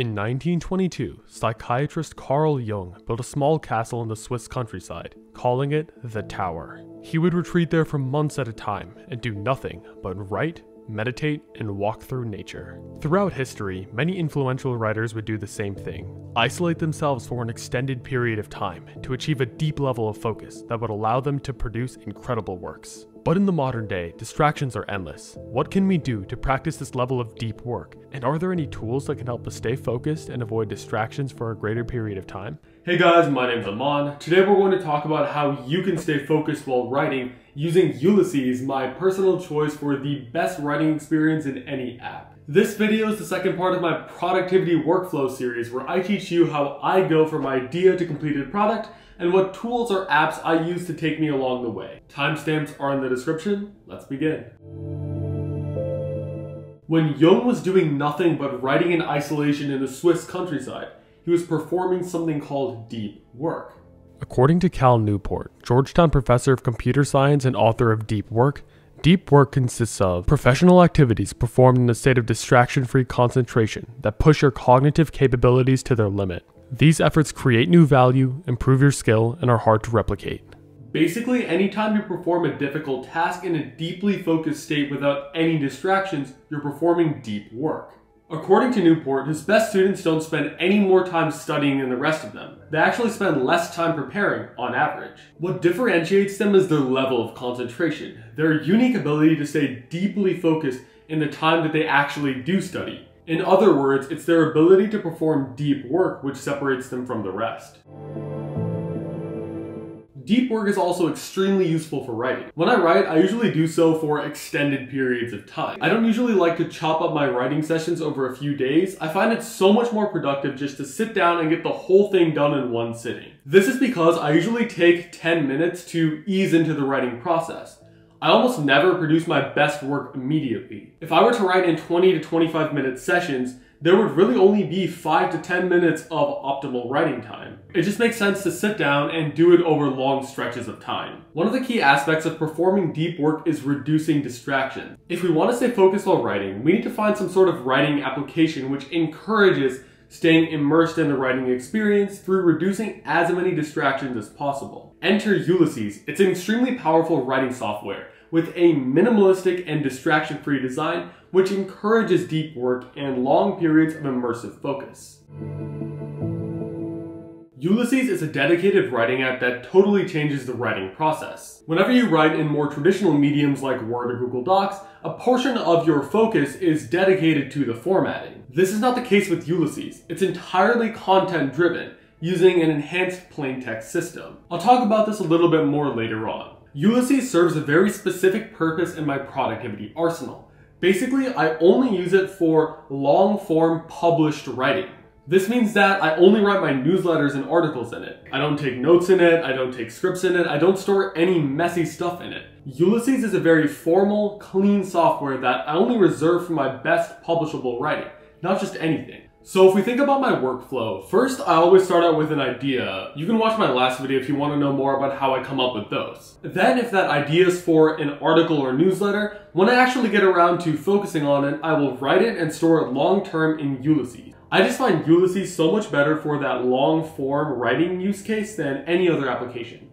In 1922, psychiatrist Carl Jung built a small castle in the Swiss countryside, calling it the Tower. He would retreat there for months at a time and do nothing but write, meditate, and walk through nature. Throughout history, many influential writers would do the same thing isolate themselves for an extended period of time to achieve a deep level of focus that would allow them to produce incredible works. But in the modern day, distractions are endless. What can we do to practice this level of deep work? And are there any tools that can help us stay focused and avoid distractions for a greater period of time? Hey guys, my name's Aman. Today we're going to talk about how you can stay focused while writing using Ulysses, my personal choice for the best writing experience in any app. This video is the second part of my productivity workflow series where I teach you how I go from idea to completed product and what tools or apps I use to take me along the way. Timestamps are in the description. Let's begin. When Jung was doing nothing but writing in isolation in the Swiss countryside, he was performing something called deep work. According to Cal Newport, Georgetown professor of computer science and author of Deep Work, deep work consists of professional activities performed in a state of distraction free concentration that push your cognitive capabilities to their limit. These efforts create new value, improve your skill, and are hard to replicate. Basically, anytime you perform a difficult task in a deeply focused state without any distractions, you're performing deep work. According to Newport, his best students don't spend any more time studying than the rest of them. They actually spend less time preparing, on average. What differentiates them is their level of concentration, their unique ability to stay deeply focused in the time that they actually do study. In other words, it's their ability to perform deep work which separates them from the rest. Deep work is also extremely useful for writing. When I write, I usually do so for extended periods of time. I don't usually like to chop up my writing sessions over a few days. I find it so much more productive just to sit down and get the whole thing done in one sitting. This is because I usually take 10 minutes to ease into the writing process. I almost never produce my best work immediately. If I were to write in 20 to 25 minute sessions, there would really only be 5 to 10 minutes of optimal writing time. It just makes sense to sit down and do it over long stretches of time. One of the key aspects of performing deep work is reducing distraction. If we want to stay focused while writing, we need to find some sort of writing application which encourages staying immersed in the writing experience through reducing as many distractions as possible. Enter Ulysses. It's an extremely powerful writing software with a minimalistic and distraction-free design which encourages deep work and long periods of immersive focus. Ulysses is a dedicated writing app that totally changes the writing process. Whenever you write in more traditional mediums like Word or Google Docs, a portion of your focus is dedicated to the formatting. This is not the case with Ulysses. It's entirely content driven, using an enhanced plain text system. I'll talk about this a little bit more later on. Ulysses serves a very specific purpose in my productivity arsenal. Basically, I only use it for long form published writing. This means that I only write my newsletters and articles in it. I don't take notes in it, I don't take scripts in it, I don't store any messy stuff in it. Ulysses is a very formal, clean software that I only reserve for my best publishable writing, not just anything. So if we think about my workflow, first I always start out with an idea. You can watch my last video if you want to know more about how I come up with those. Then if that idea is for an article or newsletter, when I actually get around to focusing on it, I will write it and store it long term in Ulysses. I just find Ulysses so much better for that long form writing use case than any other application.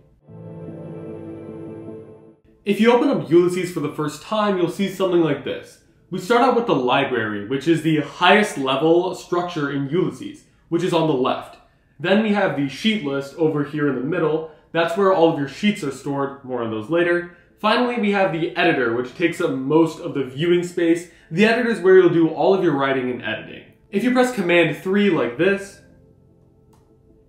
If you open up Ulysses for the first time, you'll see something like this. We start out with the library, which is the highest level structure in Ulysses, which is on the left. Then we have the sheet list over here in the middle. That's where all of your sheets are stored, more on those later. Finally, we have the editor, which takes up most of the viewing space. The editor is where you'll do all of your writing and editing. If you press Command 3 like this,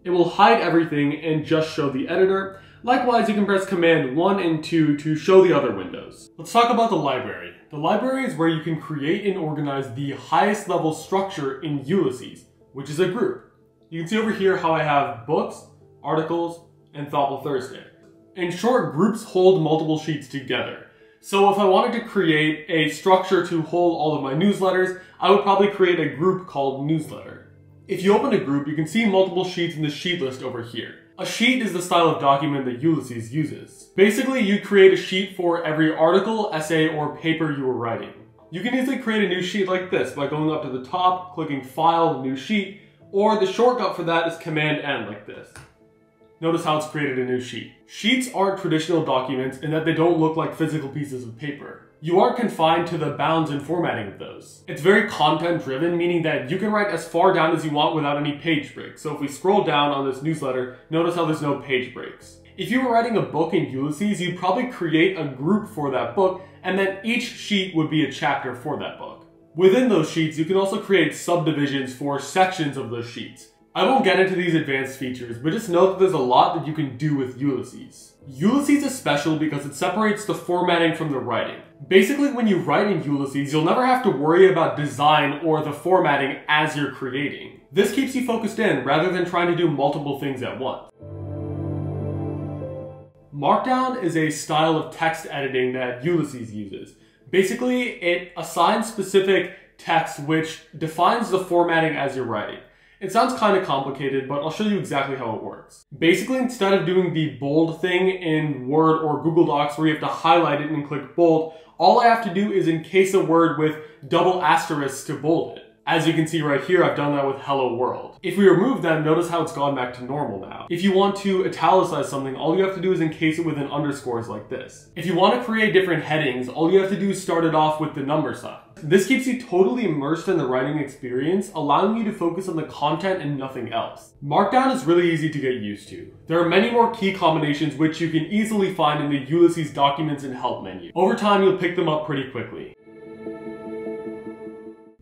it will hide everything and just show the editor. Likewise, you can press Command 1 and 2 to show the other windows. Let's talk about the library. The library is where you can create and organize the highest level structure in Ulysses, which is a group. You can see over here how I have books, articles, and Thoughtful Thursday. In short, groups hold multiple sheets together. So if I wanted to create a structure to hold all of my newsletters, I would probably create a group called newsletter. If you open a group, you can see multiple sheets in the sheet list over here. A sheet is the style of document that Ulysses uses. Basically, you create a sheet for every article, essay, or paper you are writing. You can easily create a new sheet like this by going up to the top, clicking File, New Sheet, or the shortcut for that is Command N like this. Notice how it's created a new sheet. Sheets aren't traditional documents in that they don't look like physical pieces of paper. You aren't confined to the bounds and formatting of those. It's very content driven, meaning that you can write as far down as you want without any page breaks. So if we scroll down on this newsletter, notice how there's no page breaks. If you were writing a book in Ulysses, you'd probably create a group for that book, and then each sheet would be a chapter for that book. Within those sheets, you can also create subdivisions for sections of those sheets. I won't get into these advanced features, but just note that there's a lot that you can do with Ulysses. Ulysses is special because it separates the formatting from the writing. Basically, when you write in Ulysses, you'll never have to worry about design or the formatting as you're creating. This keeps you focused in rather than trying to do multiple things at once. Markdown is a style of text editing that Ulysses uses. Basically, it assigns specific text which defines the formatting as you're writing. It sounds kind of complicated, but I'll show you exactly how it works. Basically, instead of doing the bold thing in Word or Google Docs where you have to highlight it and click bold, all I have to do is encase a word with double asterisks to bold it. As you can see right here, I've done that with hello world. If we remove them, notice how it's gone back to normal now. If you want to italicize something, all you have to do is encase it with an underscores like this. If you want to create different headings, all you have to do is start it off with the number sign. This keeps you totally immersed in the writing experience, allowing you to focus on the content and nothing else. Markdown is really easy to get used to. There are many more key combinations which you can easily find in the Ulysses Documents and Help menu. Over time, you'll pick them up pretty quickly.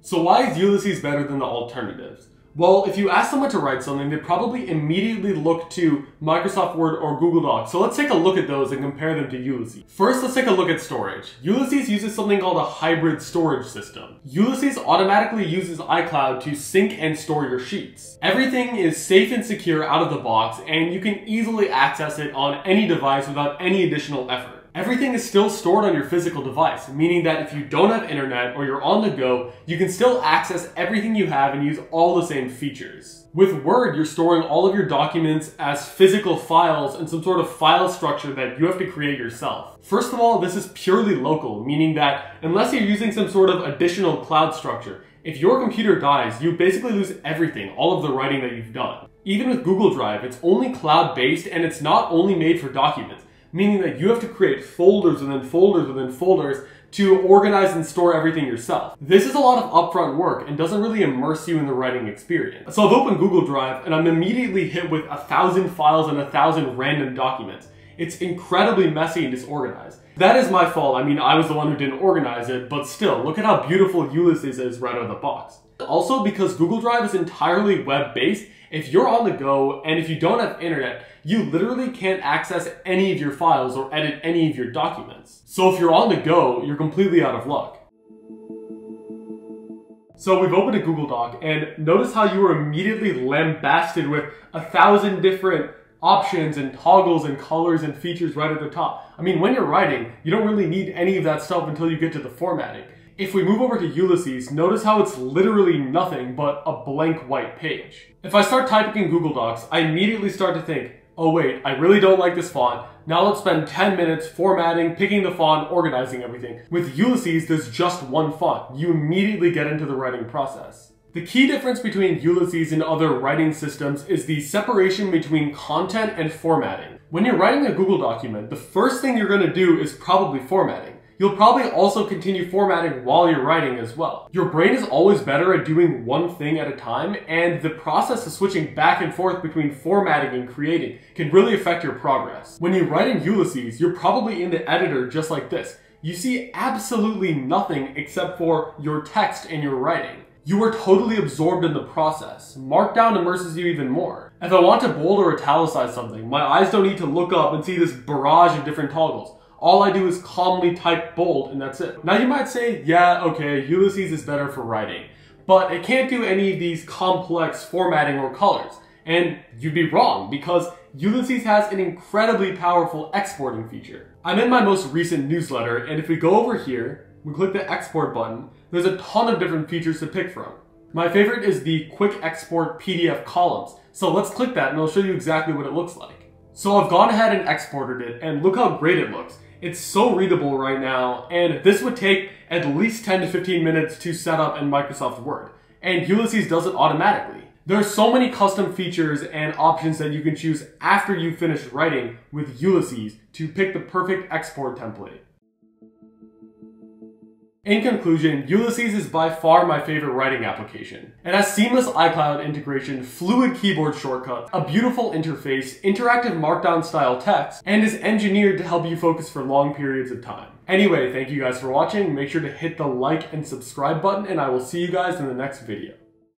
So why is Ulysses better than the alternatives? Well, if you ask someone to write something, they probably immediately look to Microsoft Word or Google Docs. So let's take a look at those and compare them to Ulysses. First, let's take a look at storage. Ulysses uses something called a hybrid storage system. Ulysses automatically uses iCloud to sync and store your sheets. Everything is safe and secure out of the box, and you can easily access it on any device without any additional effort everything is still stored on your physical device, meaning that if you don't have internet or you're on the go, you can still access everything you have and use all the same features. With Word, you're storing all of your documents as physical files in some sort of file structure that you have to create yourself. First of all, this is purely local, meaning that unless you're using some sort of additional cloud structure, if your computer dies, you basically lose everything, all of the writing that you've done. Even with Google Drive, it's only cloud-based and it's not only made for documents meaning that you have to create folders and then folders and then folders to organize and store everything yourself. This is a lot of upfront work and doesn't really immerse you in the writing experience. So I've opened Google Drive and I'm immediately hit with a thousand files and a thousand random documents. It's incredibly messy and disorganized. That is my fault. I mean, I was the one who didn't organize it, but still, look at how beautiful Ulysses is right out of the box. Also, because Google Drive is entirely web-based, if you're on the go and if you don't have internet, you literally can't access any of your files or edit any of your documents. So if you're on the go, you're completely out of luck. So we've opened a Google Doc and notice how you were immediately lambasted with a thousand different options and toggles and colors and features right at the top. I mean, when you're writing, you don't really need any of that stuff until you get to the formatting. If we move over to Ulysses, notice how it's literally nothing but a blank white page. If I start typing in Google Docs, I immediately start to think, oh wait, I really don't like this font. Now let's spend 10 minutes formatting, picking the font, organizing everything. With Ulysses, there's just one font. You immediately get into the writing process. The key difference between Ulysses and other writing systems is the separation between content and formatting. When you're writing a Google document, the first thing you're gonna do is probably formatting. You'll probably also continue formatting while you're writing as well. Your brain is always better at doing one thing at a time, and the process of switching back and forth between formatting and creating can really affect your progress. When you write in Ulysses, you're probably in the editor just like this. You see absolutely nothing except for your text and your writing. You are totally absorbed in the process. Markdown immerses you even more. If I want to bold or italicize something, my eyes don't need to look up and see this barrage of different toggles. All I do is calmly type bold and that's it. Now you might say, yeah, okay, Ulysses is better for writing, but it can't do any of these complex formatting or colors. And you'd be wrong because Ulysses has an incredibly powerful exporting feature. I'm in my most recent newsletter and if we go over here, we click the export button, there's a ton of different features to pick from. My favorite is the quick export PDF columns. So let's click that and I'll show you exactly what it looks like. So I've gone ahead and exported it and look how great it looks. It's so readable right now, and this would take at least 10 to 15 minutes to set up in Microsoft Word. And Ulysses does it automatically. There are so many custom features and options that you can choose after you finish writing with Ulysses to pick the perfect export template. In conclusion, Ulysses is by far my favorite writing application. It has seamless iCloud integration, fluid keyboard shortcuts, a beautiful interface, interactive markdown style text, and is engineered to help you focus for long periods of time. Anyway, thank you guys for watching. Make sure to hit the like and subscribe button, and I will see you guys in the next video.